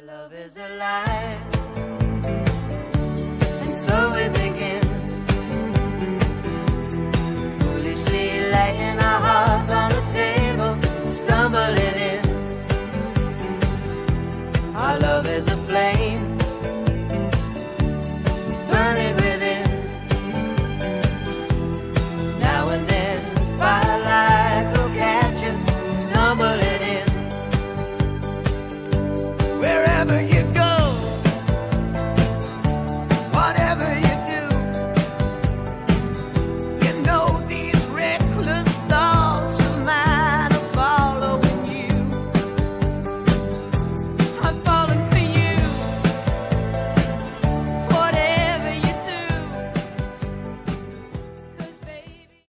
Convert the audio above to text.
Our love is alive, and so we begin. Foolishly laying our hearts on the table, stumbling in. Our love is a flame. never